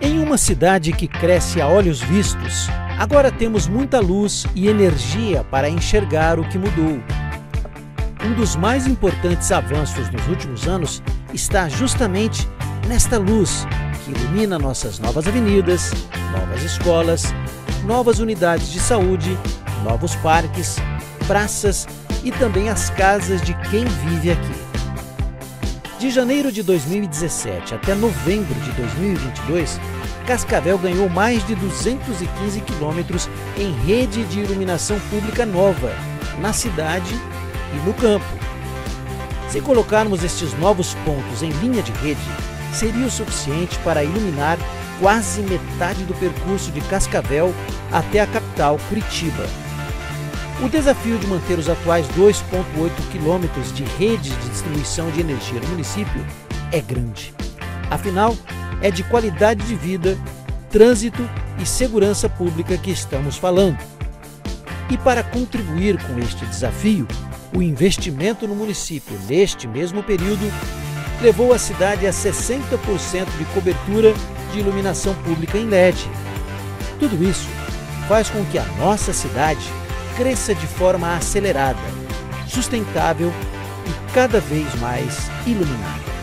Em uma cidade que cresce a olhos vistos, agora temos muita luz e energia para enxergar o que mudou. Um dos mais importantes avanços nos últimos anos está justamente nesta luz que ilumina nossas novas avenidas, novas escolas, novas unidades de saúde, novos parques, praças e também as casas de quem vive aqui. De janeiro de 2017 até novembro de 2022, Cascavel ganhou mais de 215 quilômetros em rede de iluminação pública nova, na cidade e no campo. Se colocarmos estes novos pontos em linha de rede, seria o suficiente para iluminar quase metade do percurso de Cascavel até a capital, Curitiba. O desafio de manter os atuais 2,8 quilômetros de rede de distribuição de energia no município é grande. Afinal, é de qualidade de vida, trânsito e segurança pública que estamos falando. E para contribuir com este desafio, o investimento no município neste mesmo período levou a cidade a 60% de cobertura de iluminação pública em LED. Tudo isso faz com que a nossa cidade cresça de forma acelerada, sustentável e cada vez mais iluminada.